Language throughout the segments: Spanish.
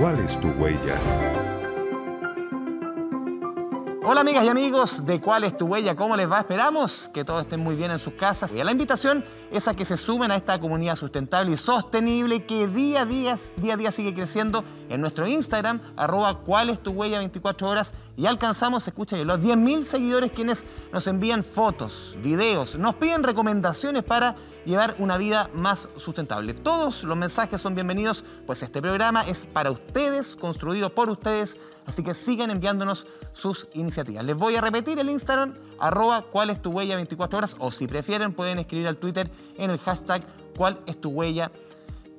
¿Cuál es tu huella? Hola amigas y amigos de ¿Cuál es tu huella? ¿Cómo les va? Esperamos que todos estén muy bien en sus casas. Y la invitación es a que se sumen a esta comunidad sustentable y sostenible que día a día, día, a día sigue creciendo en nuestro Instagram, arroba ¿Cuál es tu huella? 24 horas. Y alcanzamos, escucha los 10.000 seguidores quienes nos envían fotos, videos, nos piden recomendaciones para llevar una vida más sustentable. Todos los mensajes son bienvenidos, pues este programa es para ustedes, construido por ustedes, así que sigan enviándonos sus iniciativas les voy a repetir el Instagram, arroba cuál es tu huella 24 horas, o si prefieren pueden escribir al Twitter en el hashtag cuál es.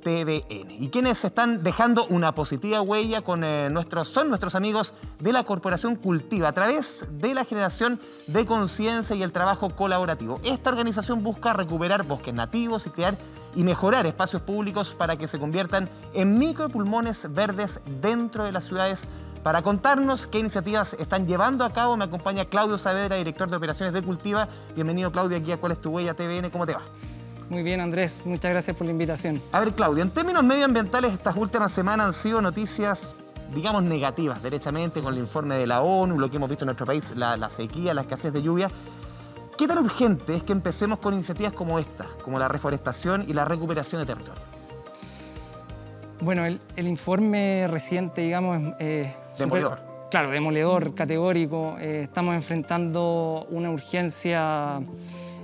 Y quienes están dejando una positiva huella con eh, nuestros, son nuestros amigos de la Corporación Cultiva a través de la generación de conciencia y el trabajo colaborativo. Esta organización busca recuperar bosques nativos y crear y mejorar espacios públicos para que se conviertan en micropulmones verdes dentro de las ciudades para contarnos qué iniciativas están llevando a cabo, me acompaña Claudio Saavedra, director de operaciones de Cultiva. Bienvenido, Claudio, aquí a ¿Cuál es tu huella TVN? ¿Cómo te va? Muy bien, Andrés. Muchas gracias por la invitación. A ver, Claudio, en términos medioambientales, estas últimas semanas han sido noticias, digamos, negativas, derechamente, con el informe de la ONU, lo que hemos visto en nuestro país, la, la sequía, la escasez de lluvia. ¿Qué tan urgente es que empecemos con iniciativas como esta, como la reforestación y la recuperación de territorio? Bueno, el, informe reciente, digamos, eh, demoledor. claro, demoledor, categórico. Eh, estamos enfrentando una urgencia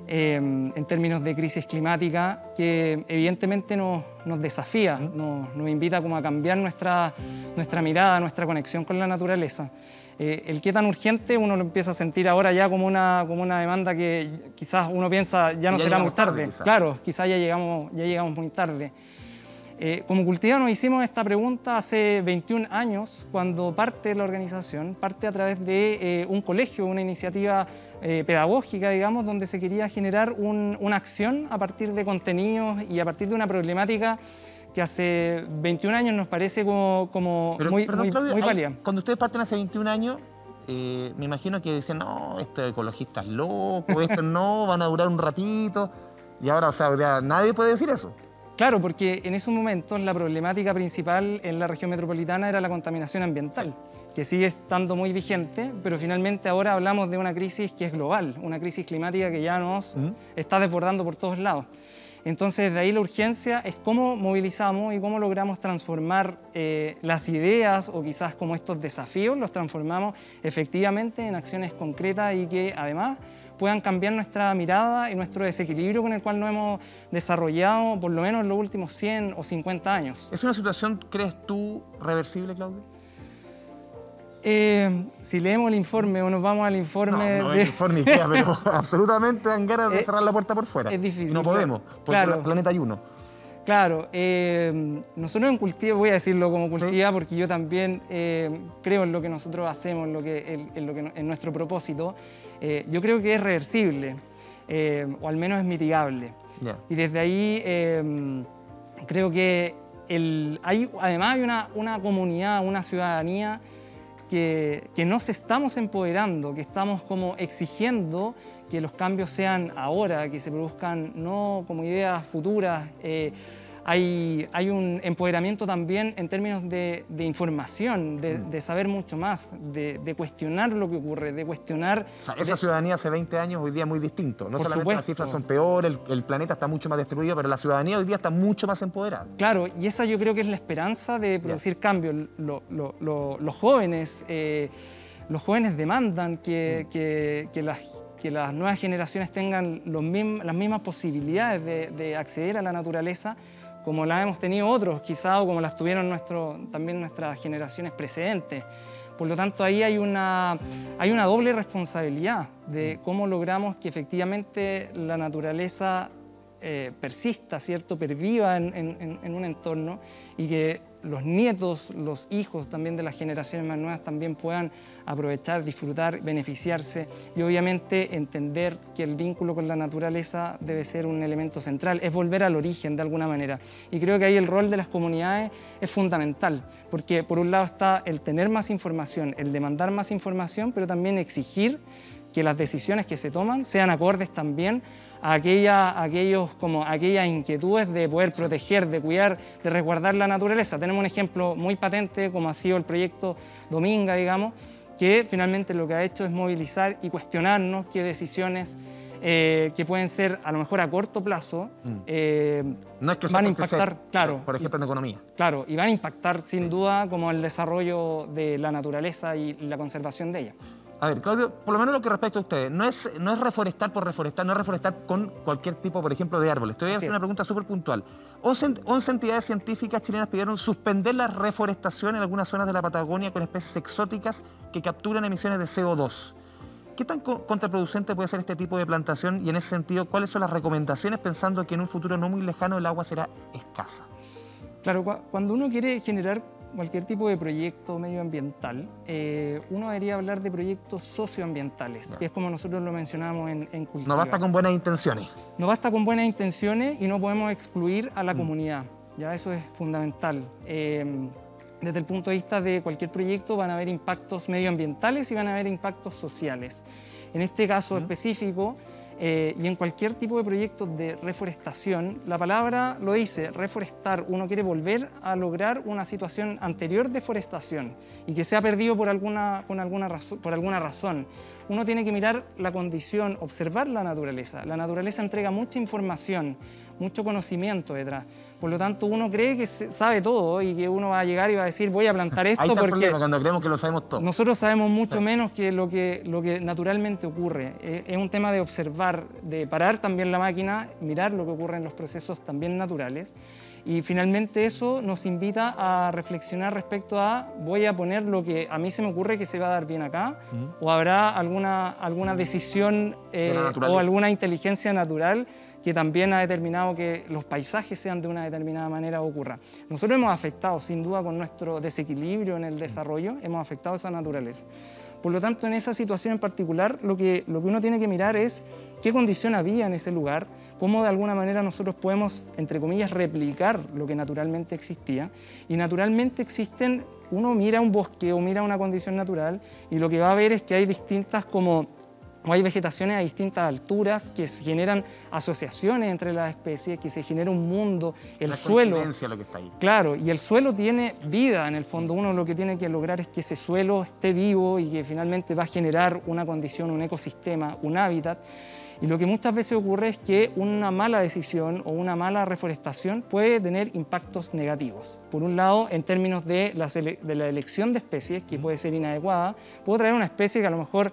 eh, en términos de crisis climática que evidentemente nos, desafía, nos, invita como a cambiar nuestra, nuestra mirada, nuestra conexión con la naturaleza. el qué tan urgente uno lo empieza a sentir ahora ya como una, como una demanda que quizás uno piensa ya no será muy tarde. claro, quizás ya llegamos, ya llegamos muy tarde. Eh, como Cultiva nos hicimos esta pregunta hace 21 años, cuando parte de la organización, parte a través de eh, un colegio, una iniciativa eh, pedagógica, digamos, donde se quería generar una acción a partir de contenidos y a partir de una problemática que hace 21 años nos parece como, muy, perdón, Cuando ustedes parten hace 21 años, me imagino que dicen, no, esto es ecologistas locos, esto no, van a durar un ratito. Y ahora, o sea, nadie puede decir eso. Claro, porque en esos momentos la problemática principal en la región metropolitana era la contaminación ambiental, que sigue estando muy vigente, pero finalmente ahora hablamos de una crisis que es global, una crisis climática que ya nos está desbordando por todos lados. Entonces, de ahí la urgencia es cómo movilizamos y cómo logramos transformar eh, las ideas o quizás como estos desafíos, los transformamos efectivamente en acciones concretas y que además puedan cambiar nuestra mirada y nuestro desequilibrio con el cual nos hemos desarrollado por lo menos en los últimos 100 o 50 años. ¿Es una situación, crees tú, reversible, Claudio? Eh, si leemos el informe o nos vamos al informe... No, no el informe pero absolutamente dan ganas de cerrar la puerta por fuera. Es difícil. No podemos, porque el planeta hay uno. Claro, eh, nosotros en Cultiva, voy a decirlo como Cultiva, porque yo también eh, creo en lo que nosotros hacemos, en, lo que, en, lo que, en nuestro propósito. Eh, yo creo que es reversible, o al menos es mitigable. Y desde ahí creo que el, hay, además hay una, una comunidad, una ciudadanía que, que, nos estamos empoderando, que estamos como exigiendo que los cambios sean ahora, que se produzcan no como ideas futuras. Eh, hay, hay, un empoderamiento también en términos de, información, mm. de, saber mucho más, de, cuestionar lo que ocurre, de cuestionar... esa ciudadanía hace 20 años hoy día es muy distinto. No solamente las cifras son peor, el, planeta está mucho más destruido, pero la ciudadanía hoy día está mucho más empoderada. Claro, y esa yo creo que es la esperanza de producir cambios. los jóvenes... Eh, los jóvenes demandan que, mm. que, las que las nuevas generaciones tengan los las mismas posibilidades de, de, acceder a la naturaleza como la hemos tenido otros, quizá, o como las tuvieron nuestro, también nuestras generaciones precedentes. Por lo tanto, ahí hay una, hay una doble responsabilidad de cómo logramos que efectivamente la naturaleza eh, persista, ¿cierto? perviva en, un entorno y que los nietos, los hijos también de las generaciones más nuevas también puedan aprovechar, disfrutar, beneficiarse y obviamente entender que el vínculo con la naturaleza debe ser un elemento central, es volver al origen de alguna manera. Y creo que ahí el rol de las comunidades es fundamental, porque por un lado está el tener más información, el demandar más información, pero también exigir que las decisiones que se toman sean acordes también a, aquella, aquellos, como aquellas inquietudes de poder proteger, de cuidar, de resguardar la naturaleza. Tenemos un ejemplo muy patente como ha sido el proyecto Dominga, digamos, que finalmente lo que ha hecho es movilizar y cuestionarnos qué decisiones eh, que pueden ser a lo mejor a corto plazo, mm. eh, no es que van a impactar, claro, por ejemplo en economía. Claro, y van a impactar sin duda como el desarrollo de la naturaleza y la conservación de ella. A ver, Claudio, por lo menos lo que respecta a ustedes, no es, no es reforestar por reforestar, no es reforestar con cualquier tipo, por ejemplo, de árboles. Te voy a hacer una pregunta súper puntual. 11, entidades científicas chilenas pidieron suspender la reforestación en algunas zonas de la Patagonia con especies exóticas que capturan emisiones de CO2. ¿Qué tan contraproducente puede ser este tipo de plantación y en ese sentido, cuáles son las recomendaciones pensando que en un futuro no muy lejano el agua será escasa? Claro, cuando uno quiere generar cualquier tipo de proyecto medioambiental, eh, uno debería hablar de proyectos socioambientales, que es como nosotros lo mencionamos en, en No basta con buenas intenciones. No basta con buenas intenciones y no podemos excluir a la mm. comunidad. Ya eso es fundamental. Eh, desde el punto de vista de cualquier proyecto van a haber impactos medioambientales y van a haber impactos sociales. En este caso específico, eh, y en cualquier tipo de proyecto de reforestación, la palabra lo dice, reforestar, uno quiere volver a lograr una situación anterior de forestación y que se ha perdido por alguna por alguna razón. Uno tiene que mirar la condición, observar la naturaleza. La naturaleza entrega mucha información, mucho conocimiento detrás. Por lo tanto, uno cree que sabe todo y que uno va a llegar y va a decir, voy a plantar esto Ahí está porque... El problema, cuando creemos que lo sabemos todo. Nosotros sabemos mucho menos que lo, que lo que naturalmente ocurre. Es un tema de observar, de parar también la máquina, mirar lo que ocurre en los procesos también naturales y finalmente eso nos invita a reflexionar respecto a voy a poner lo que a mí se me ocurre que se va a dar bien acá o habrá alguna, alguna decisión eh, o alguna inteligencia natural que también ha determinado que los paisajes sean de una determinada manera ocurra. Nosotros hemos afectado sin duda con nuestro desequilibrio en el desarrollo, hemos afectado esa naturaleza. Por lo tanto, en esa situación en particular, lo que, lo que uno tiene que mirar es qué condición había en ese lugar, cómo de alguna manera nosotros podemos, entre comillas, replicar lo que naturalmente existía. Y naturalmente existen, uno mira un bosque o mira una condición natural y lo que va a ver es que hay distintas como o hay vegetaciones a distintas alturas que se generan asociaciones entre las especies, que se genera un mundo, el suelo. Lo que está ahí. Claro, y el suelo tiene vida en el fondo. Uno lo que tiene que lograr es que ese suelo esté vivo y que finalmente va a generar una condición, un ecosistema, un hábitat. Y lo que muchas veces ocurre es que una mala decisión o una mala reforestación puede tener impactos negativos. Por un lado, en términos de la, de la elección de especies, que puede ser inadecuada, puede traer una especie que a lo mejor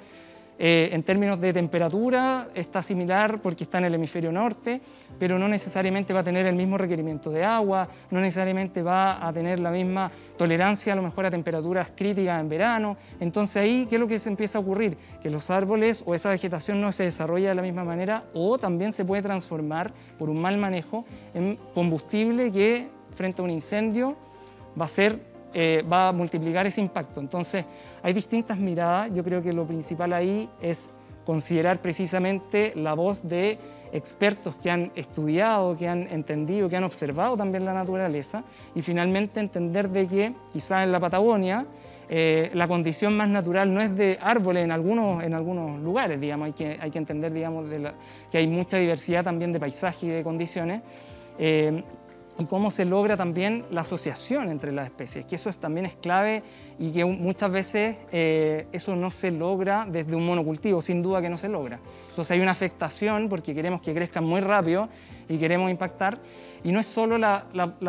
eh, en términos de temperatura está similar porque está en el hemisferio norte, pero no necesariamente va a tener el mismo requerimiento de agua, no necesariamente va a tener la misma tolerancia a lo mejor a temperaturas críticas en verano. Entonces ahí, ¿qué es lo que se empieza a ocurrir? Que los árboles o esa vegetación no se desarrolla de la misma manera o también se puede transformar por un mal manejo en combustible que frente a un incendio va a ser eh, va a multiplicar ese impacto. Entonces, hay distintas miradas. Yo creo que lo principal ahí es considerar precisamente la voz de expertos que han estudiado, que han entendido, que han observado también la naturaleza y finalmente entender de que quizás en la Patagonia eh, la condición más natural no es de árboles en algunos, en algunos lugares, digamos, hay que, hay que entender digamos, que hay mucha diversidad también de paisajes y de condiciones. Eh, y cómo se logra también la asociación entre las especies, que eso también es clave y que muchas veces eh, eso no se logra desde un monocultivo, sin duda que no se logra. Entonces hay una afectación porque queremos que crezcan muy rápido y queremos impactar, y no es solo la,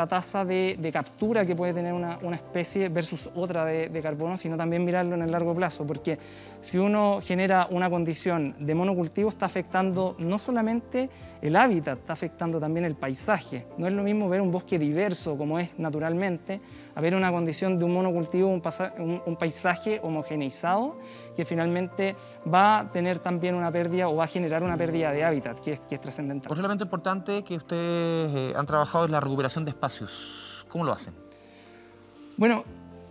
tasa de, captura que puede tener una, especie versus otra de, de, carbono, sino también mirarlo en el largo plazo, porque si uno genera una condición de monocultivo está afectando no solamente el hábitat, está afectando también el paisaje. No es lo mismo ver un bosque diverso como es naturalmente, a ver una condición de un monocultivo, un, un paisaje homogeneizado, que finalmente va a tener también una pérdida o va a generar una pérdida de hábitat, que es, que es trascendental. Otro elemento importante que ustedes eh, han trabajado es la recuperación de espacios. ¿Cómo lo hacen? Bueno,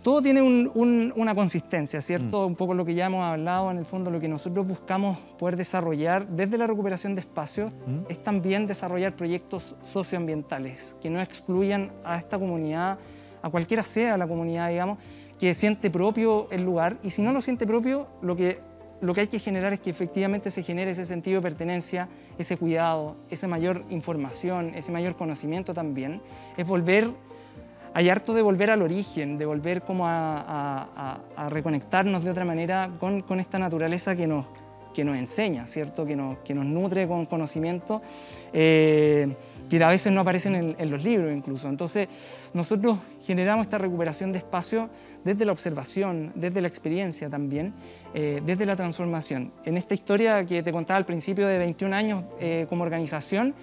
todo tiene una consistencia, ¿cierto? Mm. Un poco lo que ya hemos hablado, en el fondo lo que nosotros buscamos poder desarrollar desde la recuperación de espacios mm. es también desarrollar proyectos socioambientales que no excluyan a esta comunidad, a cualquiera sea la comunidad, digamos, que siente propio el lugar y si no lo siente propio, lo que lo que hay que generar es que efectivamente se genere ese sentido de pertenencia, ese cuidado, esa mayor información, ese mayor conocimiento también. Es volver, hay harto de volver al origen, de volver como a, reconectarnos de otra manera con, con esta naturaleza que nos, que nos enseña, ¿cierto? Que nos, que nos nutre con conocimiento, eh, que a veces no aparecen en, los libros incluso. Entonces, nosotros generamos esta recuperación de espacio desde la observación, desde la experiencia también, eh, desde la transformación. En esta historia que te contaba al principio de 21 años eh, como organización,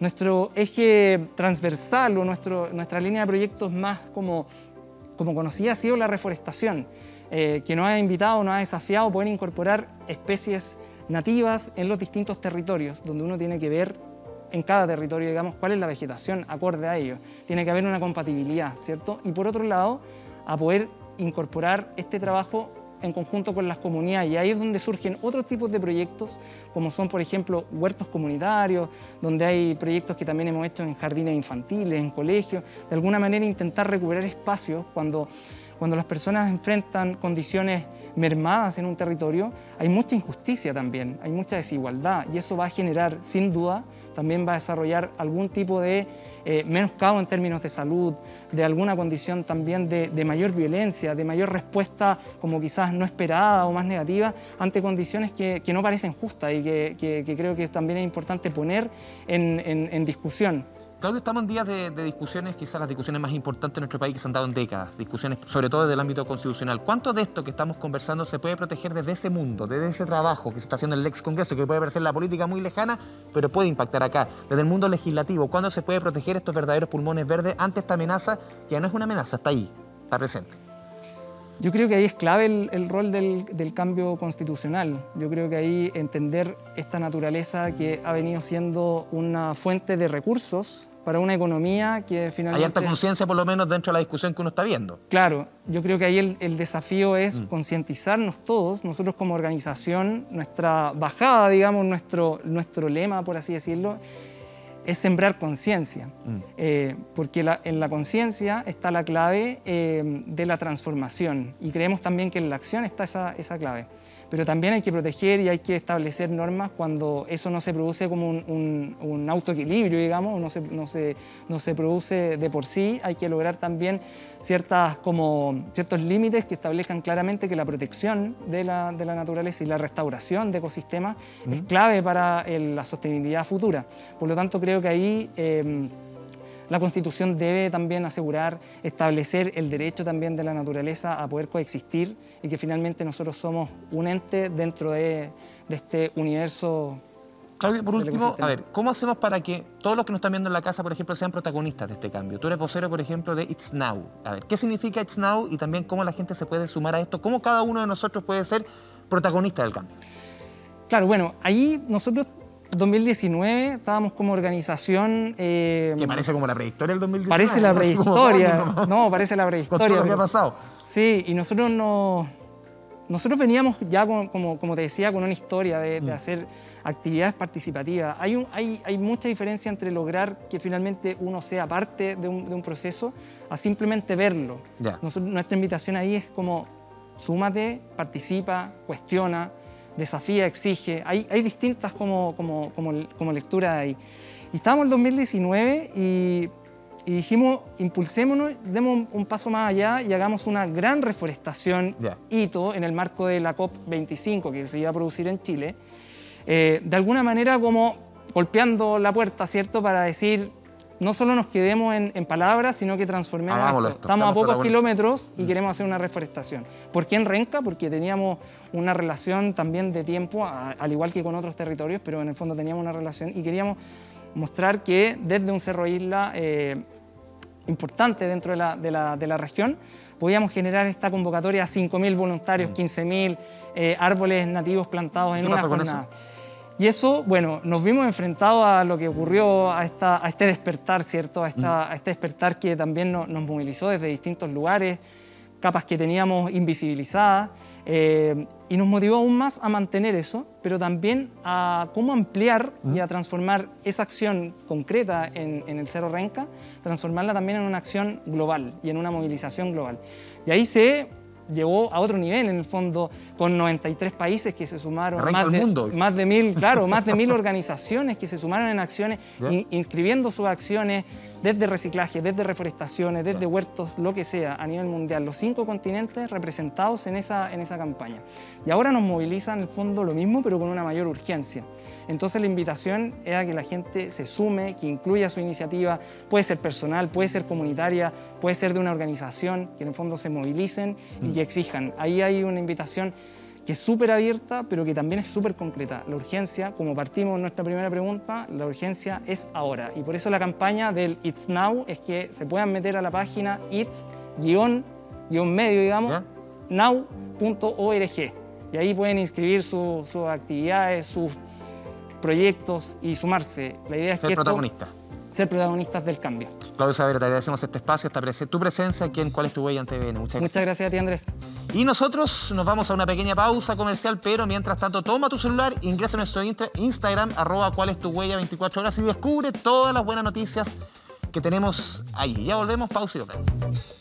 nuestro eje transversal o nuestro, nuestra línea de proyectos más como, como conocida ha sido la reforestación. Eh, que nos ha invitado, nos ha desafiado poder incorporar especies nativas en los distintos territorios, donde uno tiene que ver en cada territorio, digamos, cuál es la vegetación acorde a ello. Tiene que haber una compatibilidad, ¿cierto? Y por otro lado, a poder incorporar este trabajo en conjunto con las comunidades. Y ahí es donde surgen otros tipos de proyectos, como son, por ejemplo, huertos comunitarios, donde hay proyectos que también hemos hecho en jardines infantiles, en colegios. De alguna manera intentar recuperar espacios cuando cuando las personas enfrentan condiciones mermadas en un territorio, hay mucha injusticia también, hay mucha desigualdad y eso va a generar, sin duda, también va a desarrollar algún tipo de eh, menoscabo en términos de salud, de alguna condición también de, mayor violencia, de mayor respuesta como quizás no esperada o más negativa ante condiciones que, no parecen justas y que, creo que también es importante poner en discusión. Claudio, estamos en días de, discusiones, quizás las discusiones más importantes en nuestro país que se han dado en décadas, discusiones sobre todo desde el ámbito constitucional. ¿Cuánto de esto que estamos conversando se puede proteger desde ese mundo, desde ese trabajo que se está haciendo en el ex Congreso, que puede parecer la política muy lejana, pero puede impactar acá, desde el mundo legislativo? ¿Cuándo se puede proteger estos verdaderos pulmones verdes ante esta amenaza, que ya no es una amenaza, está ahí, está presente? Yo creo que ahí es clave el, rol del, del, cambio constitucional. Yo creo que ahí entender esta naturaleza que ha venido siendo una fuente de recursos para una economía que finalmente... Hay alta conciencia por lo menos dentro de la discusión que uno está viendo. Claro, yo creo que ahí el, desafío es mm. concientizarnos todos, nosotros como organización, nuestra bajada, digamos, nuestro, nuestro lema, por así decirlo, es sembrar conciencia, mm. eh, porque en la conciencia está la clave eh, de la transformación y creemos también que en la acción está esa, esa clave pero también hay que proteger y hay que establecer normas cuando eso no se produce como un, un, autoequilibrio, digamos, no se, no, se, no se produce de por sí, hay que lograr también ciertas, como, ciertos límites que establezcan claramente que la protección de la, de la naturaleza y la restauración de ecosistemas es clave para la sostenibilidad futura. Por lo tanto, creo que ahí... Eh, la Constitución debe también asegurar, establecer el derecho también de la naturaleza a poder coexistir y que finalmente nosotros somos un ente dentro de, este universo Claudia, por último, a ver, ¿cómo hacemos para que todos los que nos están viendo en la casa, por ejemplo, sean protagonistas de este cambio? Tú eres vocero, por ejemplo, de It's Now. A ver, ¿qué significa It's Now y también cómo la gente se puede sumar a esto? ¿Cómo cada uno de nosotros puede ser protagonista del cambio? Claro, bueno, ahí nosotros 2019 estábamos como organización... Eh, que parece como la prehistoria del 2019. Parece la prehistoria. no, parece la prehistoria. Con todo lo que ha pasado. Sí, y nosotros no... Nosotros veníamos ya, como, como te decía, con una historia de, mm. hacer actividades participativas. Hay, un, hay, hay, mucha diferencia entre lograr que finalmente uno sea parte de un, de un proceso a simplemente verlo. nuestra invitación ahí es como súmate, participa, cuestiona, desafía, exige. Hay, hay distintas como, como, como, como lecturas ahí. Y estábamos en el 2019 y, dijimos, impulsémonos, demos un, paso más allá y hagamos una gran reforestación hito en el marco de la COP25 que se iba a producir en Chile. Eh, de alguna manera como golpeando la puerta, ¿cierto? Para decir, no solo nos quedemos en, palabras, sino que transformemos esto. Estamos a pocos kilómetros y queremos hacer una reforestación. ¿Por qué en Renca? Porque teníamos una relación también de tiempo, al igual que con otros territorios, pero en el fondo teníamos una relación y queríamos mostrar que desde un cerro isla eh, importante dentro de la, región, podíamos generar esta convocatoria a 5.000 voluntarios, 15.000 mm. eh, árboles nativos plantados en una jornada. Y eso, bueno, nos vimos enfrentados a lo que ocurrió, a, esta, a este despertar, ¿cierto? A, esta, a este despertar que también nos movilizó desde distintos lugares, capas que teníamos invisibilizadas, eh, y nos motivó aún más a mantener eso, pero también a cómo ampliar y a transformar esa acción concreta en, en, el Cerro Renca, transformarla también en una acción global y en una movilización global. Y ahí se llevó a otro nivel en el fondo con 93 países que se sumaron, más de, mundo. más de mil, claro, más de mil organizaciones que se sumaron en acciones, inscribiendo sus acciones desde reciclaje, desde reforestaciones, desde huertos, lo que sea, a nivel mundial, los cinco continentes representados en esa, en esa campaña. Y ahora nos movilizan en el fondo lo mismo, pero con una mayor urgencia. Entonces la invitación es a que la gente se sume, que incluya su iniciativa, puede ser personal, puede ser comunitaria, puede ser de una organización, que en el fondo se movilicen y mm. que exijan. Ahí hay una invitación que es súper abierta, pero que también es súper concreta. La urgencia, como partimos en nuestra primera pregunta, la urgencia es ahora. Y por eso la campaña del It's Now es que se puedan meter a la página it's-medio, digamos, now.org. Y ahí pueden inscribir sus actividades, sus proyectos y sumarse. La idea es Ser que protagonista. Ser protagonistas del cambio. Claudio Saber, te agradecemos este espacio, esta tu presencia aquí en ¿Cuál es tu huella en TVN? Muchas gracias. Muchas gracias a ti, Andrés. Y nosotros nos vamos a una pequeña pausa comercial, pero mientras tanto, toma tu celular, ingresa a nuestro Instagram, arroba cuál es tu huella 24 horas y descubre todas las buenas noticias que tenemos ahí. Ya volvemos, pausa y volvemos.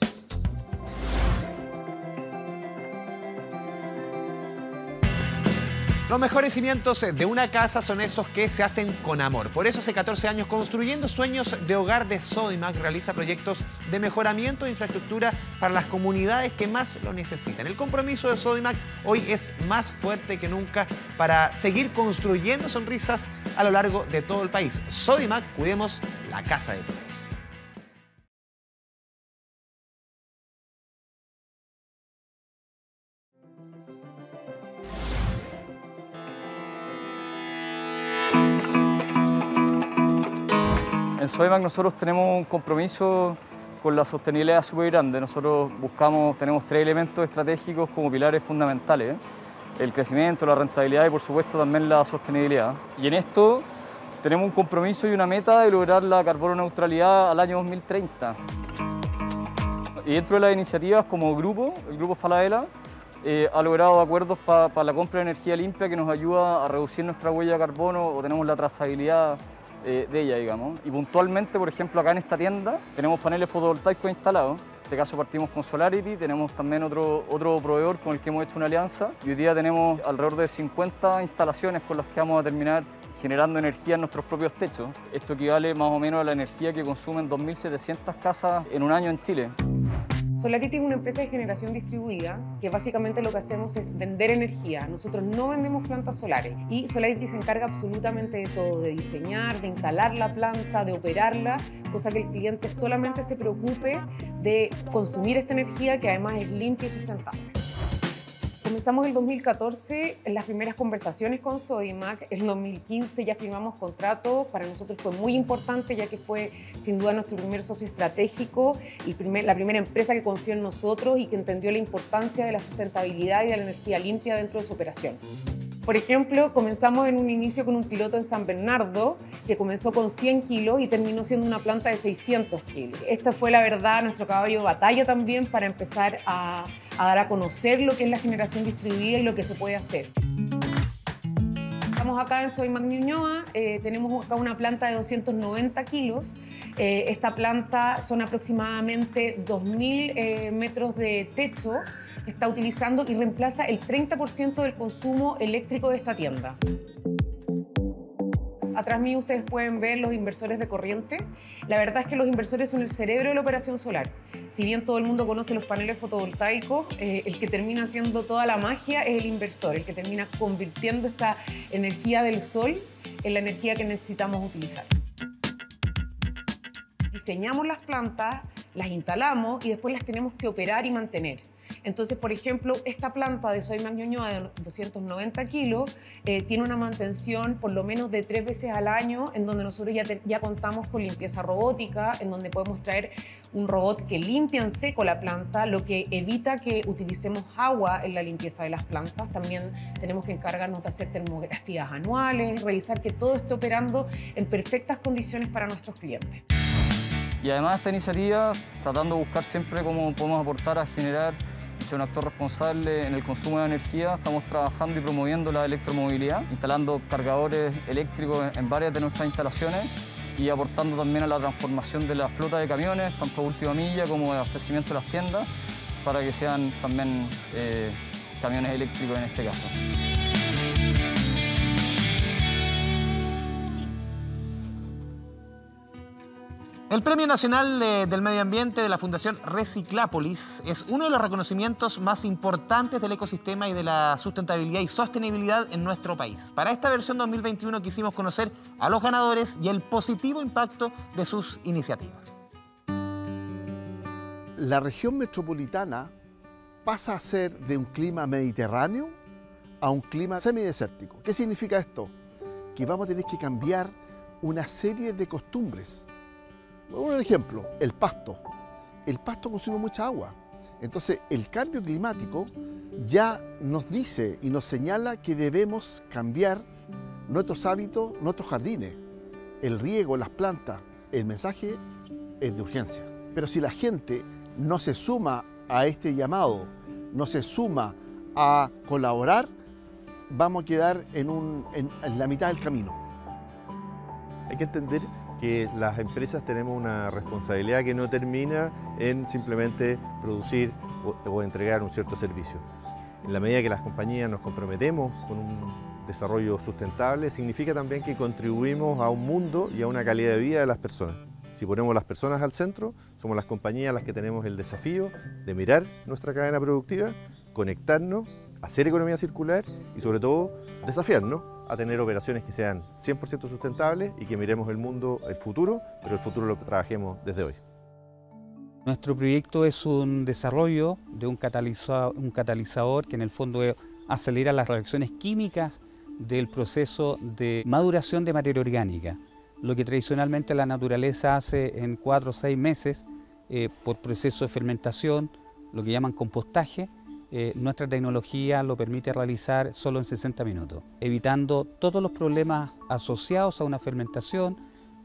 Los mejores cimientos de una casa son esos que se hacen con amor. Por eso hace 14 años Construyendo Sueños de Hogar de Sodimac realiza proyectos de mejoramiento de infraestructura para las comunidades que más lo necesitan. El compromiso de Sodimac hoy es más fuerte que nunca para seguir construyendo sonrisas a lo largo de todo el país. Sodimac, cuidemos la casa de todos. En nosotros tenemos un compromiso con la sostenibilidad súper grande. Nosotros buscamos, tenemos tres elementos estratégicos como pilares fundamentales. El crecimiento, la rentabilidad y por supuesto también la sostenibilidad. Y en esto tenemos un compromiso y una meta de lograr la carbono neutralidad al año 2030. Y dentro de las iniciativas como grupo, el grupo Falabella, eh, ha logrado acuerdos para la compra de energía limpia que nos ayuda a reducir nuestra huella de carbono o tenemos la trazabilidad eh, de ella, digamos. Y puntualmente, por ejemplo, acá en esta tienda tenemos paneles fotovoltaicos instalados. En este caso partimos con Solarity, tenemos también otro, otro proveedor con el que hemos hecho una alianza y hoy día tenemos alrededor de 50 instalaciones con las que vamos a terminar generando energía en nuestros propios techos. Esto equivale más o menos a la energía que consumen 2.700 casas en un año en Chile. Solarity es una empresa de generación distribuida que básicamente lo que hacemos es vender energía. Nosotros no vendemos plantas solares y Solarity se encarga absolutamente de todo, de diseñar, de instalar la planta, de operarla, cosa que el cliente solamente se preocupe de consumir esta energía que además es limpia y sustentable. Comenzamos el 2014 en las primeras conversaciones con Sodimac. En 2015 ya firmamos contrato. Para nosotros fue muy importante ya que fue sin duda nuestro primer socio estratégico y la primera empresa que confió en nosotros y que entendió la importancia de la sustentabilidad y de la energía limpia dentro de su operación. Por ejemplo, comenzamos en un inicio con un piloto en San Bernardo que comenzó con 100 kilos y terminó siendo una planta de 600 kilos. Esta fue la verdad nuestro caballo de batalla también para empezar a, dar a conocer lo que es la generación distribuida y lo que se puede hacer. Estamos acá en Soy Magniñoa, eh, tenemos acá una planta de 290 kilos. Eh, esta planta son aproximadamente 2.000 eh, metros de techo está utilizando y reemplaza el 30% del consumo eléctrico de esta tienda. Atrás mío ustedes pueden ver los inversores de corriente. La verdad es que los inversores son el cerebro de la operación solar. Si bien todo el mundo conoce los paneles fotovoltaicos, eh, el que termina haciendo toda la magia es el inversor, el que termina convirtiendo esta energía del sol en la energía que necesitamos utilizar. Diseñamos las plantas, las instalamos y después las tenemos que operar y mantener. Entonces, por ejemplo, esta planta de soy Ñoñoa de 290 kilos eh, tiene una mantención por lo menos de tres veces al año, en donde nosotros ya, contamos con limpieza robótica, en donde podemos traer un robot que limpia en seco la planta, lo que evita que utilicemos agua en la limpieza de las plantas. También tenemos que encargarnos de hacer termografías anuales, revisar que todo esté operando en perfectas condiciones para nuestros clientes. Y además esta iniciativa, tratando de buscar siempre cómo podemos aportar a generar ser un actor responsable en el consumo de energía, estamos trabajando y promoviendo la electromovilidad, instalando cargadores eléctricos en varias de nuestras instalaciones y aportando también a la transformación de la flota de camiones, tanto a última milla como de abastecimiento de las tiendas, para que sean también eh, camiones eléctricos en este caso. El Premio Nacional del Medio Ambiente de la Fundación Reciclápolis es uno de los reconocimientos más importantes del ecosistema y de la sustentabilidad y sostenibilidad en nuestro país. Para esta versión 2021 quisimos conocer a los ganadores y el positivo impacto de sus iniciativas. La región metropolitana pasa a ser de un clima mediterráneo a un clima semidesértico. ¿Qué significa esto? Que vamos a tener que cambiar una serie de costumbres un ejemplo, el pasto. El pasto consume mucha agua. Entonces, el cambio climático ya nos dice y nos señala que debemos cambiar nuestros hábitos, nuestros jardines, el riego, las plantas. El mensaje es de urgencia. Pero si la gente no se suma a este llamado, no se suma a colaborar, vamos a quedar en, la mitad del camino. Hay que entender que las empresas tenemos una responsabilidad que no termina en simplemente producir o, entregar un cierto servicio. En la medida que las compañías nos comprometemos con un desarrollo sustentable, significa también que contribuimos a un mundo y a una calidad de vida de las personas. Si ponemos las personas al centro, somos las compañías las que tenemos el desafío de mirar nuestra cadena productiva, conectarnos, hacer economía circular y sobre todo desafiarnos a tener operaciones que sean 100% sustentables y que miremos el mundo, el futuro, pero el futuro lo trabajemos desde hoy. Nuestro proyecto es un desarrollo de un catalizador, un catalizador que en el fondo acelera las reacciones químicas del proceso de maduración de materia orgánica, lo que tradicionalmente la naturaleza hace en cuatro o seis meses eh, por proceso de fermentación, lo que llaman compostaje, eh, nuestra tecnología lo permite realizar solo en 60 minutos, evitando todos los problemas asociados a una fermentación,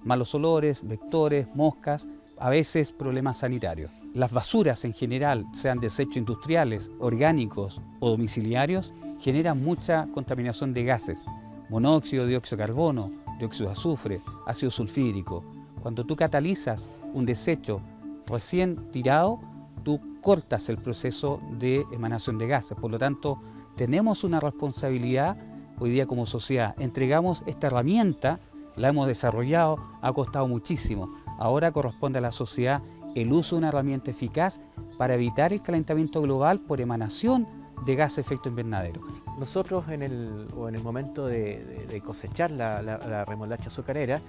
malos olores, vectores, moscas, a veces problemas sanitarios. Las basuras en general, sean desechos industriales, orgánicos o domiciliarios, generan mucha contaminación de gases, monóxido, dióxido de carbono, dióxido de azufre, ácido sulfídrico. Cuando tú catalizas un desecho recién tirado, tú cortas el proceso de emanación de gases. Por lo tanto, tenemos una responsabilidad hoy día como sociedad. Entregamos esta herramienta, la hemos desarrollado, ha costado muchísimo. Ahora corresponde a la sociedad el uso de una herramienta eficaz para evitar el calentamiento global por emanación de gas efecto invernadero. Nosotros en el, o en el momento de, cosechar la remolacha azucarera,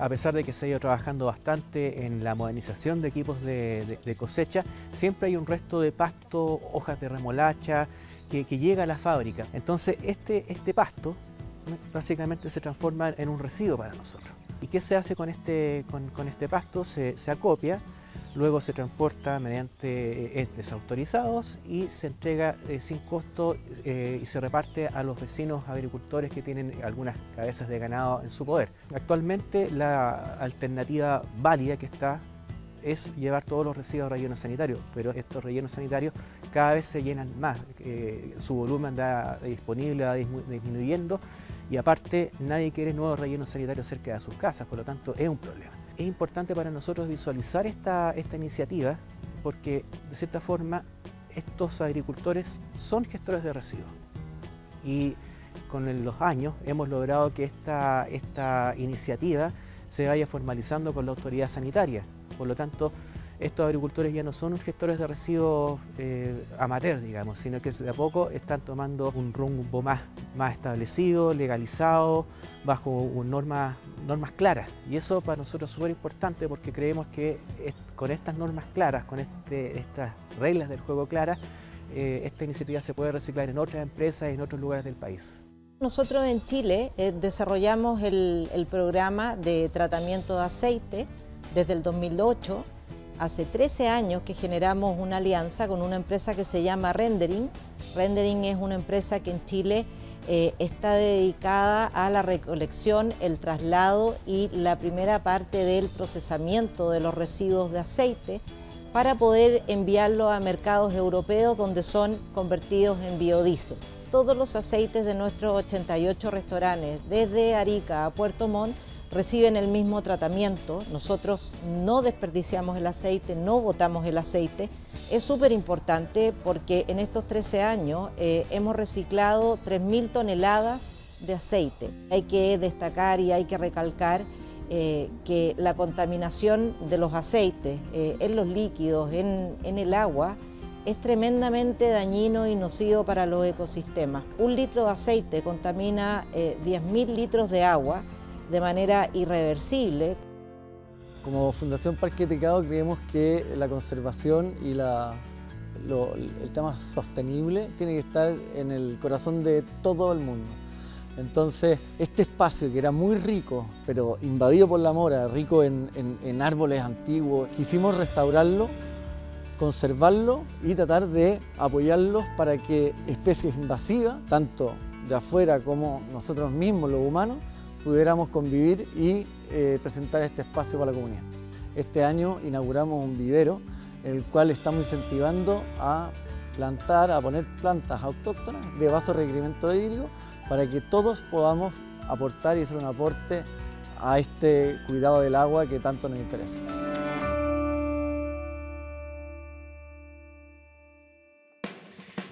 a pesar de que se ha ido trabajando bastante en la modernización de equipos de, cosecha, siempre hay un resto de pasto, hojas de remolacha, que, llega a la fábrica. Entonces este, este pasto básicamente se transforma en un residuo para nosotros. ¿Y qué se hace con este, con, este pasto? se acopia luego se transporta mediante eh, desautorizados y se entrega eh, sin costo eh, y se reparte a los vecinos agricultores que tienen algunas cabezas de ganado en su poder. Actualmente la alternativa válida que está es llevar todos los residuos a rellenos sanitarios, pero estos rellenos sanitarios cada vez se llenan más, su volumen anda disponible, va disminuyendo y aparte nadie quiere nuevos rellenos sanitarios cerca de sus casas, por lo tanto es un problema es importante para nosotros visualizar esta, esta iniciativa porque de cierta forma estos agricultores son gestores de residuos y con los años hemos logrado que esta, esta iniciativa se vaya formalizando con la autoridad sanitaria. Por lo tanto, estos agricultores ya no son gestores de residuos eh, digamos, sino que de a poco están tomando un rumbo más, más establecido, legalizado, bajo normas, normas claras. Y eso para nosotros es súper importante porque creemos que con estas normas claras, con este, estas reglas del juego claras, eh, esta iniciativa se puede reciclar en otras empresas y en otros lugares del país. Nosotros en Chile eh, desarrollamos el, el programa de tratamiento de aceite desde el 2008 hace 13 años que generamos una alianza con una empresa que se llama Rendering. Rendering es una empresa que en Chile eh, está dedicada a la recolección, el traslado y la primera parte del procesamiento de los residuos de aceite para poder enviarlo a mercados europeos donde son convertidos en biodiesel. Todos los aceites de nuestros 88 restaurantes, desde Arica a Puerto Montt, reciben el mismo tratamiento. Nosotros no desperdiciamos el aceite, no botamos el aceite. Es súper importante porque en estos 13 años eh, hemos reciclado 3.000 toneladas de aceite. Hay que destacar y hay que recalcar eh, que la contaminación de los aceites eh, en los líquidos, en, el agua, es tremendamente dañino y nocivo para los ecosistemas. Un litro de aceite contamina 10.000 litros de agua de manera irreversible. Como Fundación Parque Tecado creemos que la conservación y el tema sostenible tiene que estar en el corazón de todo el mundo. Entonces, este espacio que era muy rico, pero invadido por la mora, rico en, en árboles antiguos, quisimos restaurarlo, conservarlo y tratar de apoyarlos para que especies invasivas, tanto de afuera como nosotros mismos, los humanos, pudiéramos convivir y eh, presentar este espacio para la comunidad. Este año inauguramos un vivero el cual estamos incentivando a plantar, a poner plantas autóctonas de vaso requerimiento hídrico para que todos podamos aportar y hacer un aporte a este cuidado del agua que tanto nos interesa.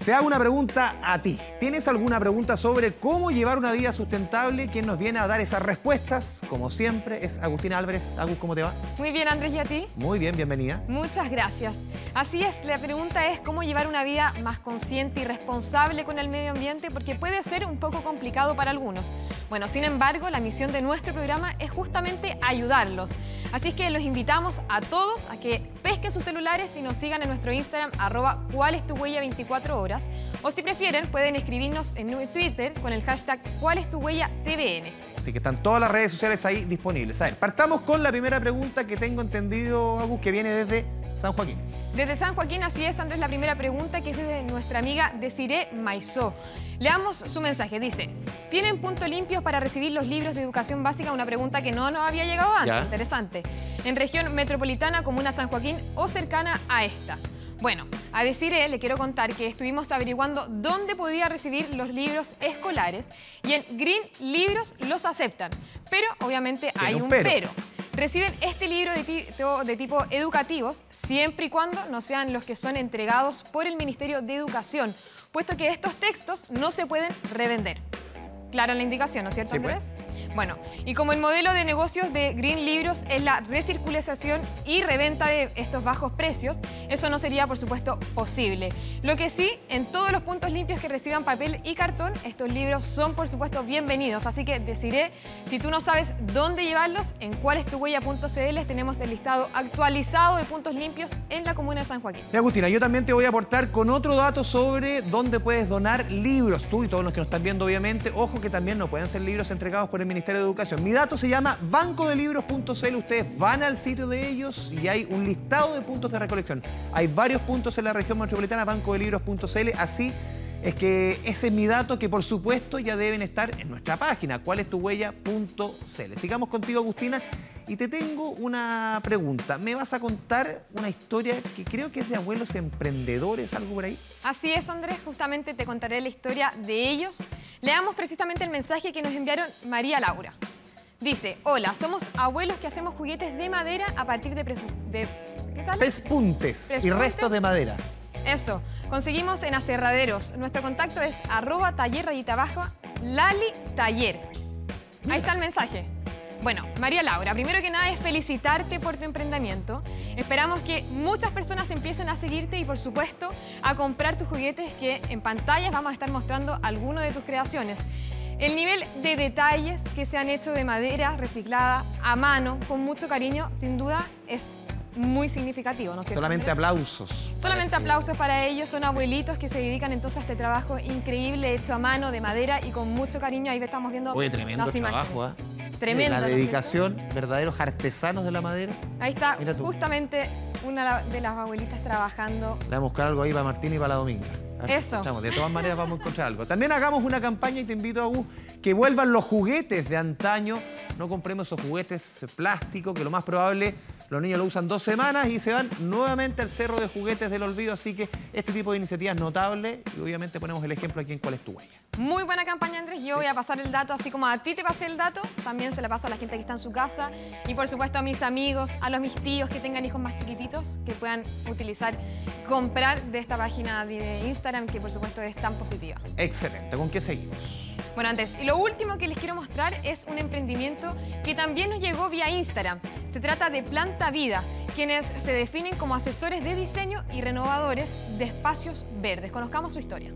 Te hago una pregunta a ti. ¿Tienes alguna pregunta sobre cómo llevar una vida sustentable? ¿Quién nos viene a dar esas respuestas? Como siempre, es Agustina Álvarez. Agus, ¿cómo te va? Muy bien, Andrés, ¿y a ti? Muy bien, bienvenida. Muchas gracias. Así es, la pregunta es cómo llevar una vida más consciente y responsable con el medio ambiente, porque puede ser un poco complicado para algunos. Bueno, sin embargo, la misión de nuestro programa es justamente ayudarlos. Así es que los invitamos a todos a que pesquen sus celulares y nos sigan en nuestro Instagram, arroba cuál es tu huella 24 horas. O si prefieren, pueden escribirnos en Twitter con el hashtag cuál es tu huella TVN. Así que están todas las redes sociales ahí disponibles. A ver, partamos con la primera pregunta que tengo entendido, Agus, que viene desde San Joaquín. Desde San Joaquín, así es, Andrés, la primera pregunta que es desde nuestra amiga Desiree Maizó. Leamos su mensaje. Dice, ¿tienen puntos limpios para recibir los libros de educación básica? Una pregunta que no nos había llegado antes. Interesante. En región metropolitana, comuna San Joaquín o cercana a esta. Bueno, a Desiree le quiero contar que estuvimos averiguando dónde podía recibir los libros escolares y en Green Libros los aceptan. Pero obviamente hay un pero. Reciben este libro de, tipo educativos siempre y cuando no sean los que son entregados por el Ministerio de Educación, puesto que estos textos no se pueden revender. Claro la indicación, ¿no es cierto, pues. Andrés? Bueno, y como el modelo de negocios de Green Libros es la recirculación y reventa de estos bajos precios, eso no sería, por supuesto, posible. Lo que sí, en todos los puntos limpios que reciban papel y cartón, estos libros son, por supuesto, bienvenidos. Así que deciré, si tú no sabes dónde llevarlos, en cuálestuhuella.cl tenemos el listado actualizado de puntos limpios en la comuna de San Joaquín. Y Agustina, yo también te voy a aportar con otro dato sobre dónde puedes donar libros. Tú y todos los que nos están viendo, obviamente, ojo que también no pueden ser libros entregados por el Ministerio de Educación. Mi dato se llama bancodelibros.cl. Ustedes van al sitio de ellos y hay un listado de puntos de recolección. Hay varios puntos en la región metropolitana, bancodelibros.cl. Así es que ese es mi dato que por supuesto ya deben estar en nuestra página, cuál es tu huella.cl. Sigamos contigo, Agustina, y te tengo una pregunta. ¿Me vas a contar una historia que creo que es de abuelos emprendedores, algo por ahí? Así es, Andrés, justamente te contaré la historia de ellos. Leamos precisamente el mensaje que nos enviaron María Laura. Dice, hola, somos abuelos que hacemos juguetes de madera a partir de... de ¿Qué sale? Pespuntes y restos de madera. Eso, conseguimos en aserraderos. Nuestro contacto es arroba taller rayita abajo, Lali Taller. Ahí está el mensaje. Bueno, María Laura, primero que nada es felicitarte por tu emprendimiento. Esperamos que muchas personas empiecen a seguirte y por supuesto a comprar tus juguetes que en pantallas vamos a estar mostrando algunas de tus creaciones. El nivel de detalles que se han hecho de madera reciclada a mano, con mucho cariño, sin duda es muy significativo, ¿no es cierto? Solamente aplausos. Solamente aplausos para ellos, son abuelitos que se dedican entonces a este trabajo increíble, hecho a mano, de madera y con mucho cariño. Ahí estamos viendo Oye, tremendo trabajo, ¿eh? Tremendo. La dedicación, verdaderos artesanos de la madera. Ahí está justamente una de las abuelitas trabajando. Le vamos a buscar algo ahí para Martín y para la Dominga. Eso. de todas maneras vamos a encontrar algo. También hagamos una campaña y te invito a Gus que vuelvan los juguetes de antaño. No compremos esos juguetes plásticos que lo más probable los niños lo usan dos semanas y se van nuevamente al cerro de juguetes del olvido. Así que este tipo de iniciativas es notable y obviamente ponemos el ejemplo aquí en cuál es tu huella. Muy buena campaña, Andrés. Yo voy a pasar el dato, así como a ti te pasé el dato, también se le paso a la gente que está en su casa y por supuesto a mis amigos, a los mis tíos que tengan hijos más chiquititos, que puedan utilizar, comprar de esta página de Instagram, que por supuesto es tan positiva. Excelente. ¿Con qué seguimos? Bueno, y lo último que les quiero mostrar es un emprendimiento que también nos llegó vía Instagram. Se trata de Planta Vida, quienes se definen como asesores de diseño y renovadores de espacios verdes. Conozcamos su historia.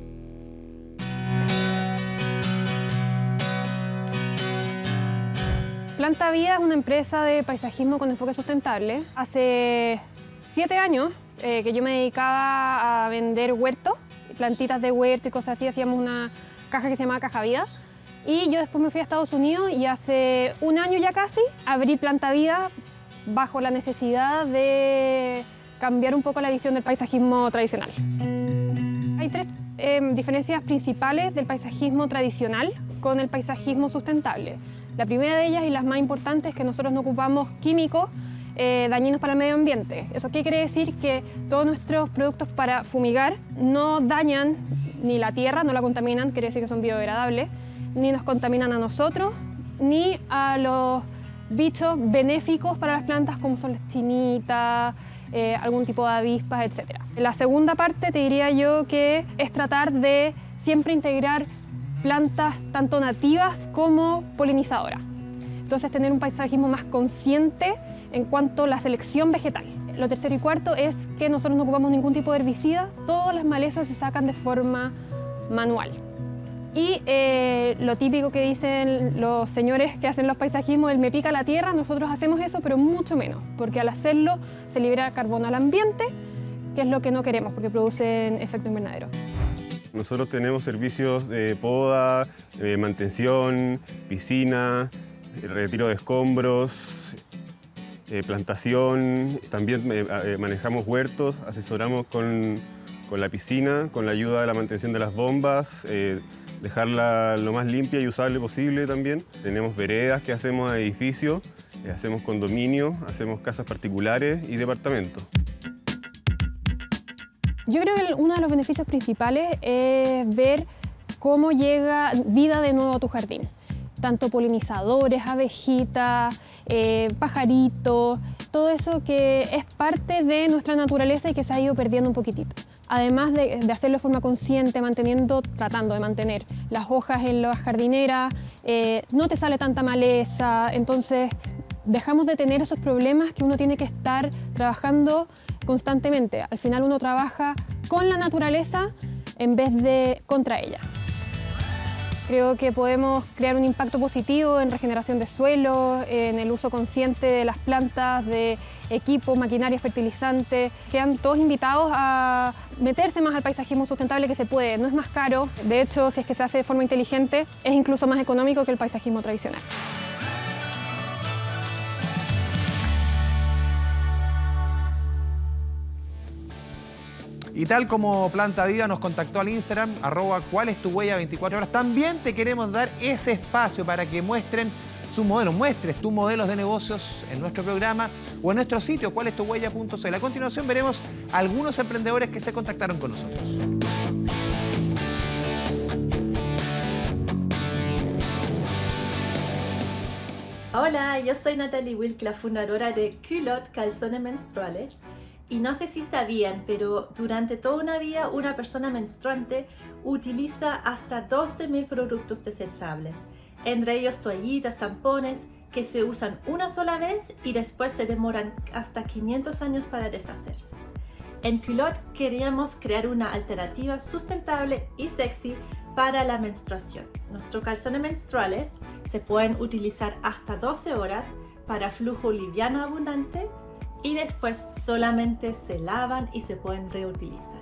Planta Vida es una empresa de paisajismo con enfoque sustentable. Hace siete años eh, que yo me dedicaba a vender huertos, plantitas de huerto y cosas así. Hacíamos una caja que se llamaba Caja Vida. Y yo después me fui a Estados Unidos y hace un año ya casi abrí Planta Vida bajo la necesidad de cambiar un poco la visión del paisajismo tradicional. Hay tres em, diferencias principales del paisajismo tradicional con el paisajismo sustentable. La primera de ellas y las más importantes es que nosotros no ocupamos químicos eh, dañinos para el medio ambiente. ¿Eso qué quiere decir? Que todos nuestros productos para fumigar no dañan ni la tierra, no la contaminan, quiere decir que son biodegradables, ni nos contaminan a nosotros, ni a los bichos benéficos para las plantas como son las chinitas, eh, algún tipo de avispas, etc. La segunda parte te diría yo que es tratar de siempre integrar plantas tanto nativas como polinizadoras. Entonces tener un paisajismo más consciente en cuanto a la selección vegetal. Lo tercero y cuarto es que nosotros no ocupamos ningún tipo de herbicida, todas las malezas se sacan de forma manual. Y eh, lo típico que dicen los señores que hacen los paisajismos, el me pica la tierra, nosotros hacemos eso, pero mucho menos, porque al hacerlo se libera carbono al ambiente, que es lo que no queremos, porque producen efecto invernadero. Nosotros tenemos servicios de poda, de mantención, piscina, retiro de escombros, eh, plantación, también eh, eh, manejamos huertos, asesoramos con, la piscina, con la ayuda de la mantención de las bombas, dejarla lo más limpia y usable posible también. Tenemos veredas que hacemos a edificios, hacemos condominios, hacemos casas particulares y departamentos. Yo creo que uno de los beneficios principales es ver cómo llega vida de nuevo a tu jardín tanto polinizadores, abejitas, eh, pajaritos, todo eso que es parte de nuestra naturaleza y que se ha ido perdiendo un poquitito. Además de, hacerlo de forma consciente, manteniendo, tratando de mantener las hojas en las jardineras, eh, no te sale tanta maleza, entonces dejamos de tener esos problemas que uno tiene que estar trabajando constantemente. Al final uno trabaja con la naturaleza en vez de contra ella. Creo que podemos crear un impacto positivo en regeneración de suelo, en el uso consciente de las plantas, de equipos, maquinaria, fertilizantes. Quedan todos invitados a meterse más al paisajismo sustentable que se puede. No es más caro, de hecho, si es que se hace de forma inteligente, es incluso más económico que el paisajismo tradicional. Y tal como Planta Viva nos contactó al Instagram, arroba cuál es tu huella 24 horas, también te queremos dar ese espacio para que muestren sus modelos, muestres tus modelos de negocios en nuestro programa o en nuestro sitio cuál es tu huella.cl. A continuación veremos algunos emprendedores que se contactaron con nosotros. Hola, yo soy Natalie Wilk, la fundadora de Culot Calzones Menstruales y no sé si sabían, pero durante toda una vida una persona menstruante utiliza hasta 12.000 productos desechables, entre ellos toallitas, tampones, que se usan una sola vez y después se demoran hasta 500 años para deshacerse. En Culot queríamos crear una alternativa sustentable y sexy para la menstruación. Nuestros calzones menstruales se pueden utilizar hasta 12 horas para flujo liviano abundante y después solamente se lavan y se pueden reutilizar.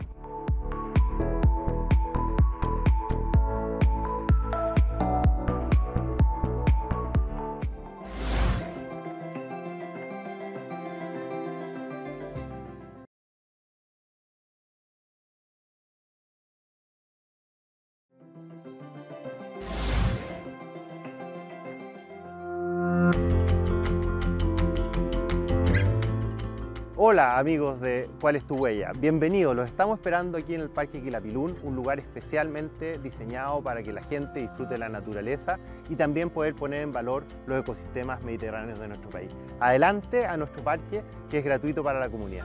Hola amigos de ¿Cuál es tu huella? Bienvenidos, los estamos esperando aquí en el Parque Quilapilún, un lugar especialmente diseñado para que la gente disfrute de la naturaleza y también poder poner en valor los ecosistemas mediterráneos de nuestro país. Adelante a nuestro parque que es gratuito para la comunidad.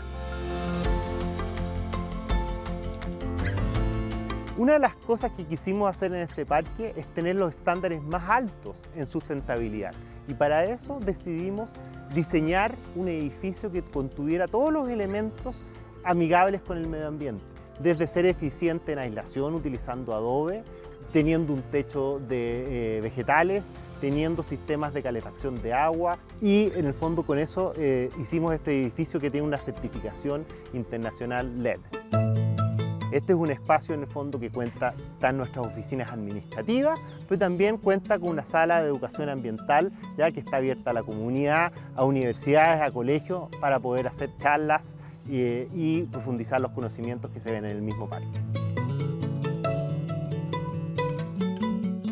Una de las cosas que quisimos hacer en este parque es tener los estándares más altos en sustentabilidad y para eso decidimos diseñar un edificio que contuviera todos los elementos amigables con el medio ambiente, desde ser eficiente en aislación utilizando adobe, teniendo un techo de eh, vegetales, teniendo sistemas de calefacción de agua y en el fondo con eso eh, hicimos este edificio que tiene una certificación internacional LED. Este es un espacio en el fondo que cuenta en nuestras oficinas administrativas, pero también cuenta con una sala de educación ambiental ya que está abierta a la comunidad, a universidades, a colegios para poder hacer charlas y, profundizar los conocimientos que se ven en el mismo parque.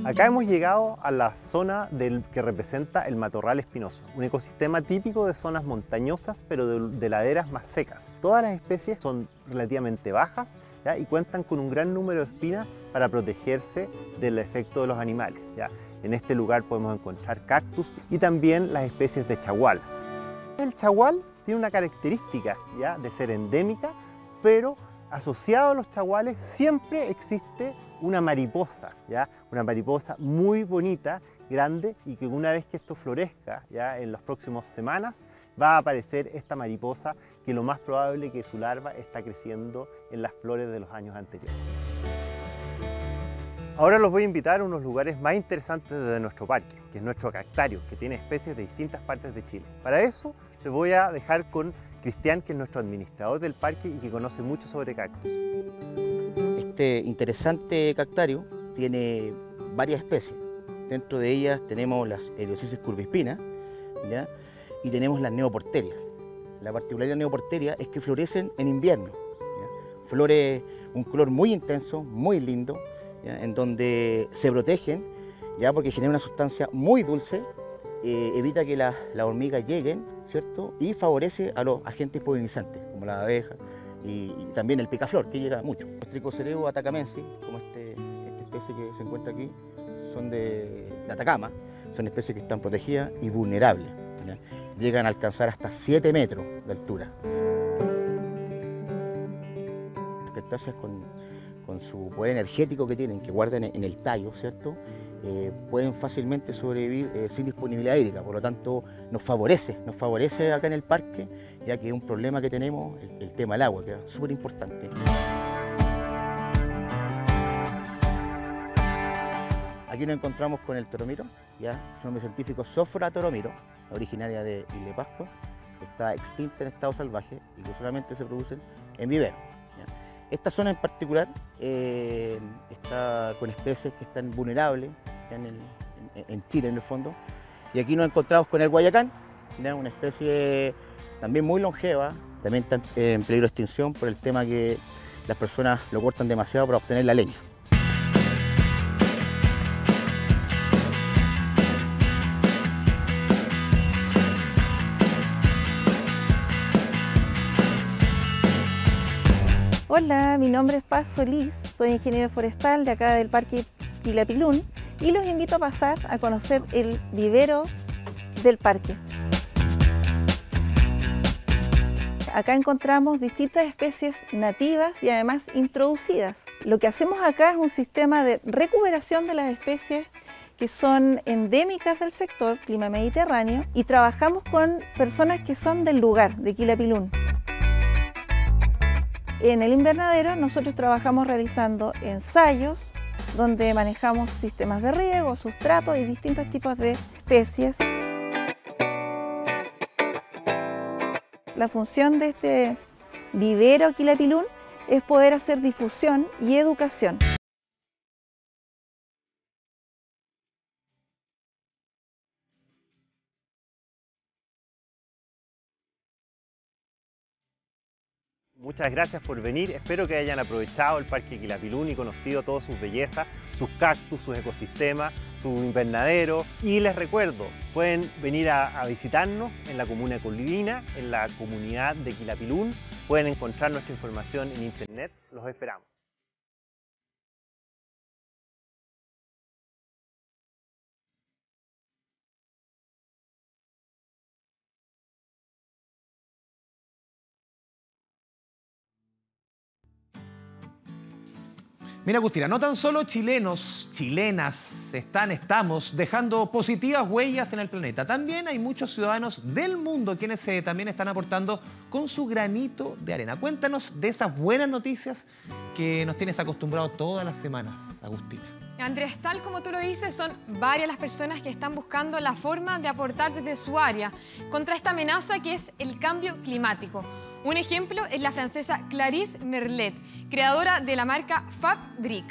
Acá hemos llegado a la zona del, que representa el matorral espinoso, un ecosistema típico de zonas montañosas pero de laderas más secas. Todas las especies son relativamente bajas y cuentan con un gran número de espinas para protegerse del efecto de los animales. ¿ya? En este lugar podemos encontrar cactus y también las especies de chagual. El chagual tiene una característica ¿ya? de ser endémica, pero asociado a los chaguales siempre existe una mariposa, ¿ya? una mariposa muy bonita, grande y que una vez que esto florezca ¿ya? en las próximas semanas va a aparecer esta mariposa que lo más probable que su larva está creciendo en las flores de los años anteriores. Ahora los voy a invitar a unos lugares más interesantes de nuestro parque, que es nuestro cactario, que tiene especies de distintas partes de Chile. Para eso les voy a dejar con Cristian, que es nuestro administrador del parque y que conoce mucho sobre cactus. Este interesante cactario tiene varias especies. Dentro de ellas tenemos las Heliosis curvispina, ¿ya? y tenemos las neoporterias. La particularidad de la neoporteria es que florecen en invierno. Flores un color muy intenso, muy lindo, en donde se protegen, ya porque genera una sustancia muy dulce, eh, evita que las hormigas lleguen, ¿cierto? Y favorece a los agentes polinizantes, como las abejas y, también el picaflor, que llega mucho. Los tricocereo atacamensis, como este, esta especie que se encuentra aquí, son de Atacama, son especies que están protegidas y vulnerables llegan a alcanzar hasta 7 metros de altura. Las crustáceas con, su poder energético que tienen, que guardan en el tallo, ¿cierto? Eh, pueden fácilmente sobrevivir eh, sin disponibilidad hídrica, por lo tanto nos favorece, nos favorece acá en el parque, ya que es un problema que tenemos, el, tema del agua, que es súper importante. Aquí nos encontramos con el toromiro, ya, su nombre científico Sofra toromiro, originaria de Isla Pascua, está extinta en estado salvaje y que solamente se producen en vivero. Esta zona en particular eh, está con especies que están vulnerables en, Chile en el fondo. Y aquí nos encontramos con el guayacán, una especie también muy longeva, también está en peligro de extinción por el tema que las personas lo cortan demasiado para obtener la leña. Hola, mi nombre es Paz Solís, soy ingeniero forestal de acá del Parque Pilapilún y los invito a pasar a conocer el vivero del parque. Acá encontramos distintas especies nativas y además introducidas. Lo que hacemos acá es un sistema de recuperación de las especies que son endémicas del sector, clima mediterráneo, y trabajamos con personas que son del lugar, de Quilapilún. En el invernadero nosotros trabajamos realizando ensayos donde manejamos sistemas de riego, sustratos y distintos tipos de especies. La función de este vivero Quilapilún es poder hacer difusión y educación. Muchas gracias por venir. Espero que hayan aprovechado el Parque Quilapilún y conocido todas sus bellezas, sus cactus, sus ecosistemas, su invernadero. Y les recuerdo, pueden venir a, visitarnos en la comuna Colivina, en la comunidad de Quilapilún. Pueden encontrar nuestra información en internet. Los esperamos. Mira, Agustina, no tan solo chilenos, chilenas, están, estamos dejando positivas huellas en el planeta. También hay muchos ciudadanos del mundo quienes eh, también están aportando con su granito de arena. Cuéntanos de esas buenas noticias que nos tienes acostumbrados todas las semanas, Agustina. Andrés, tal como tú lo dices, son varias las personas que están buscando la forma de aportar desde su área contra esta amenaza que es el cambio climático. Un ejemplo es la francesa Clarisse Merlet, creadora de la marca Fabric.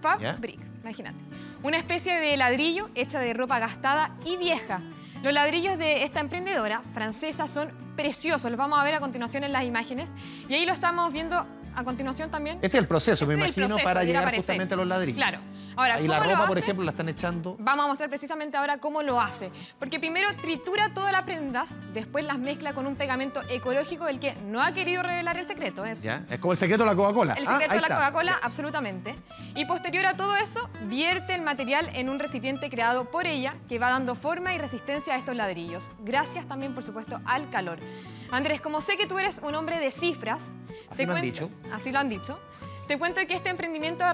Fabric, imagínate. Una especie de ladrillo hecha de ropa gastada y vieja. Los ladrillos de esta emprendedora francesa son preciosos, los vamos a ver a continuación en las imágenes. Y ahí lo estamos viendo a continuación también. Este es el proceso, me Este imagino, proceso para llegar justamente a los ladrillos. Claro. Ahora, y la ¿cómo lo ropa, por ejemplo, la están echando. Vamos a mostrar precisamente ahora cómo lo hace. Porque primero tritura todas las prendas, después las mezcla con un pegamento ecológico del que no ha querido revelar el secreto. Es ¿Ya? Es como el secreto de la Coca-Cola. el Ah, secreto de la. Coca-Cola, absolutamente. Y posterior a todo eso, vierte el material en un recipiente creado por ella que va dando forma y resistencia a estos ladrillos. Gracias también, por supuesto, al calor. Andrés, como sé que tú eres un hombre de cifras, Así lo han dicho. Así lo han dicho. Te cuento que este emprendimiento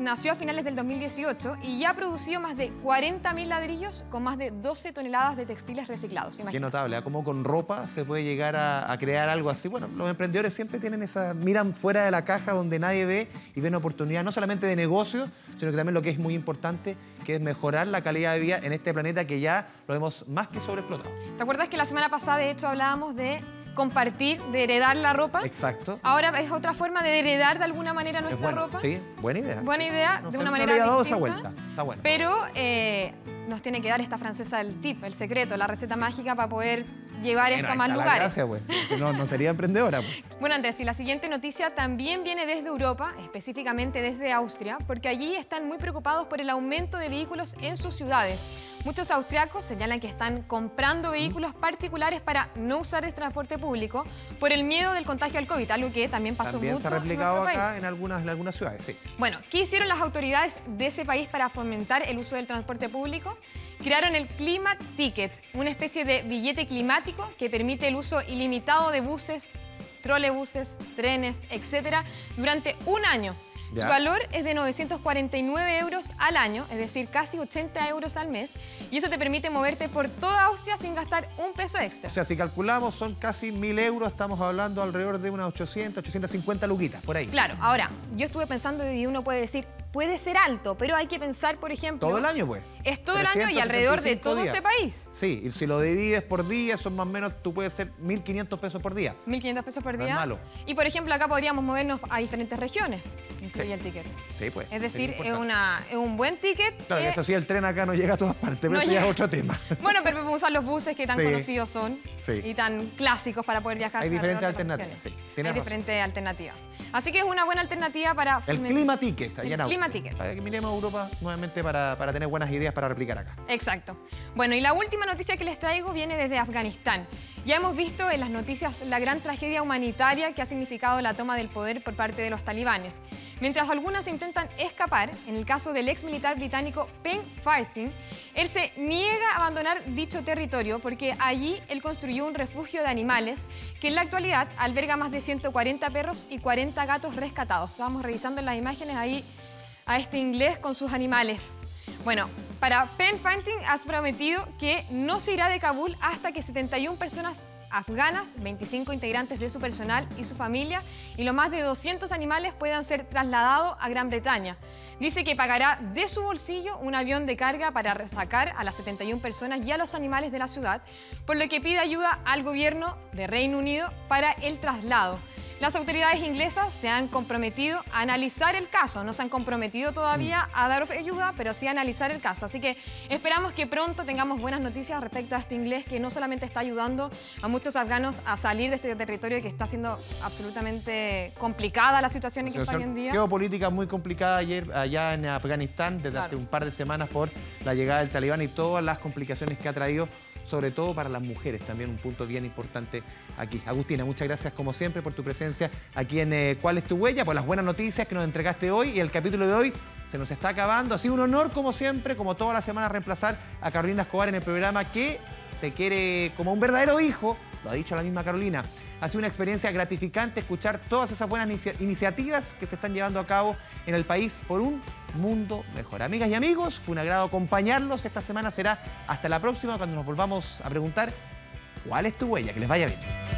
nació a finales del 2018 y ya ha producido más de 40.000 ladrillos con más de 12 toneladas de textiles reciclados. Qué notable, ¿ah? cómo con ropa se puede llegar a, a crear algo así. Bueno, los emprendedores siempre tienen esa, miran fuera de la caja donde nadie ve y ven oportunidad no solamente de negocio, sino que también lo que es muy importante, que es mejorar la calidad de vida en este planeta que ya lo vemos más que sobreexplotado. ¿Te acuerdas que la semana pasada, de hecho, hablábamos de compartir, de heredar la ropa? Exacto. Ahora es otra forma de heredar de alguna manera Es nuestra bueno, ropa. sí, buena idea. Buena idea, No de una manera esa distinta. vuelta. Está bueno. Pero eh, nos tiene que dar esta francesa el tip, el secreto, la receta mágica para poder llevar esto Bueno, a más lugares. gracia, pues. Si no, no sería emprendedora. pues. Bueno, Andrés, y la siguiente noticia también viene desde Europa, específicamente desde Austria, porque allí están muy preocupados por el aumento de vehículos en sus ciudades. Muchos austriacos señalan que están comprando vehículos particulares para no usar el transporte público por el miedo del contagio al COVID, algo que también pasó También mucho se ha replicado en acá país. en algunas, en algunas ciudades, sí. Bueno, ¿qué hicieron las autoridades de ese país para fomentar el uso del transporte público? Crearon el Climate Ticket, una especie de billete climático que permite el uso ilimitado de buses, trolebuses, trenes, etcétera, durante un año. Ya. Su valor es de 949 euros al año, es decir, casi 80 euros al mes, y eso te permite moverte por toda Austria sin gastar un peso extra. O sea, si calculamos, son casi mil euros, estamos hablando alrededor de unas 800, 850 luquitas, por ahí. Claro, ahora, yo estuve pensando y uno puede decir, puede ser alto, pero hay que pensar, por ejemplo... Todo el año, pues. Es todo el año y alrededor de 365 todo días. ese país. Sí, y si lo divides por día, son más o menos, tú puedes ser 1.500 pesos por día. 1.500 pesos por No es día. malo. Y por ejemplo, acá podríamos movernos a diferentes regiones, incluye el ticket. Sí, pues. Es decir, es, una, es un buen ticket. Claro, que eso sí, el tren acá no llega a todas partes, pero No eso ya es otro tema. Bueno, pero podemos usar los buses que tan Sí. conocidos son Sí. y tan clásicos para poder viajar. Hay diferentes alternativas, sí. Hay diferentes alternativas. Así que es una buena alternativa para... El clima ticket, allá en ticket. Para que miremos a Europa nuevamente para, para tener buenas ideas para replicar acá. Exacto. Bueno, y la última noticia que les traigo viene desde Afganistán. Ya hemos visto en las noticias la gran tragedia humanitaria que ha significado la toma del poder por parte de los talibanes. Mientras algunas intentan escapar, en el caso del ex militar británico Pen Farthing, él se niega a abandonar dicho territorio porque allí él construyó un refugio de animales que en la actualidad alberga más de 140 perros y 40 gatos rescatados. Estábamos revisando las imágenes ahí a este inglés con sus animales. Bueno, para Penn Fanting has prometido que no se irá de Kabul hasta que 71 personas afganas, 25 integrantes de su personal y su familia y los más de 200 animales puedan ser trasladados a Gran Bretaña. Dice que pagará de su bolsillo un avión de carga para sacar a las 71 personas y a los animales de la ciudad, por lo que pide ayuda al gobierno de Reino Unido para el traslado. Las autoridades inglesas se han comprometido a analizar el caso. No se han comprometido todavía a dar ayuda, pero sí a analizar el caso. Así que esperamos que pronto tengamos buenas noticias respecto a este inglés que no solamente está ayudando a muchos afganos a salir de este territorio que está siendo absolutamente complicada la situación en que está hoy en día. Geopolítica muy complicada ayer allá en Afganistán desde hace un par de semanas por la llegada del talibán y todas las complicaciones que ha traído sobre todo para las mujeres, también un punto bien importante aquí. Agustina, muchas gracias como siempre por tu presencia aquí en eh, ¿Cuál es tu huella? Por las buenas noticias que nos entregaste hoy y el capítulo de hoy se nos está acabando. Ha sido un honor como siempre, como toda la semana, reemplazar a Carolina Escobar en el programa que se quiere como un verdadero hijo, lo ha dicho la misma Carolina. Ha sido una experiencia gratificante escuchar todas esas buenas iniciativas que se están llevando a cabo en el país por un mundo mejor. Amigas y amigos, fue un agrado acompañarlos. Esta semana será hasta la próxima cuando nos volvamos a preguntar cuál es tu huella. Que les vaya bien.